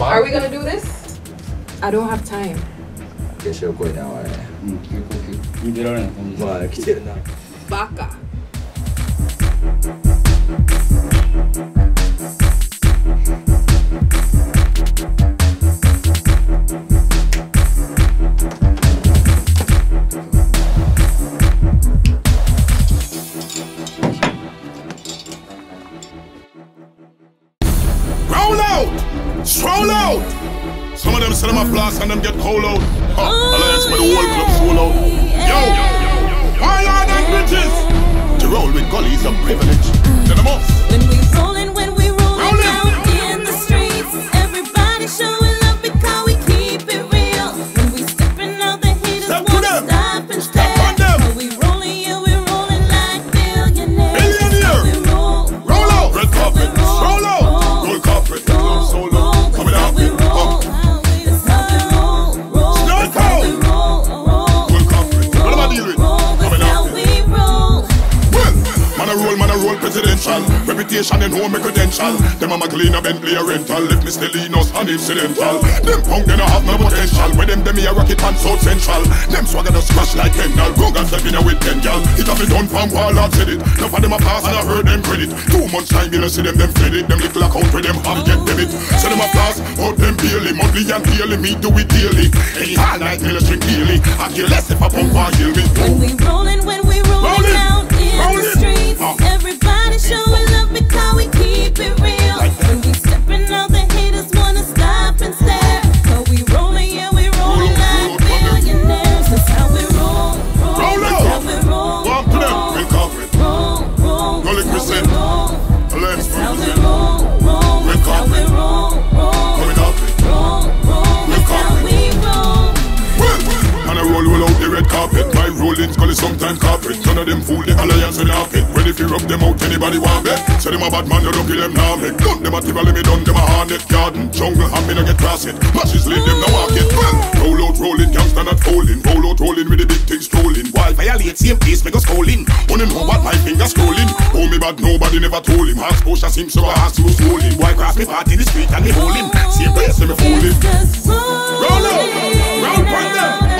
Are we gonna do this? I don't have time. Deixa eu cozinhar, olha. Hum, eu coloquei. Me deram, vamos lá. Bora, que tira now. Baka. Out! Stroll out! Some of them say them a floss and them get cold out. Huh, Alliance with the whole club sold out. Yo! Warlord and Bridgez! To roll with gullies of privilege. Presidential. Reputation and home credential. Them McLean a Bentley a rental. Left me Stellinos and incidental. Them punk they no have no potential. With them them a rocket and South Central. Them swagger just crash like Kendall. Go and step in a with ten gal. It have been done from Warlord said it. Enough of them a pass and I heard them credit. Two months time you know see them them fed it. Them little account where them have get debit. Say them a pass, out them daily. Monthly and daily, me do it daily. Any all night till drink daily. I care less if a punk want heal me. When we rollin', when of them fool the alliance and it. Ready to rub them out, anybody want bet? Say them a bad man, you don't kill them now make. Done them a tivoli, me done them a Arnett garden. Jungle hand me no get cross it. Mashes leave them no walk it. Well, roll out rolling, gangsta not falling. Roll out rolling with the big thing strolling. Why violate same place, me go scrolling. Wanna know what my finger scrolling? Oh me bad, nobody never told him. Ask Porsche him, so I ask you rolling. Why cross me part in the street and me hold him? Same place, me fool him. Just rolling. Roll out.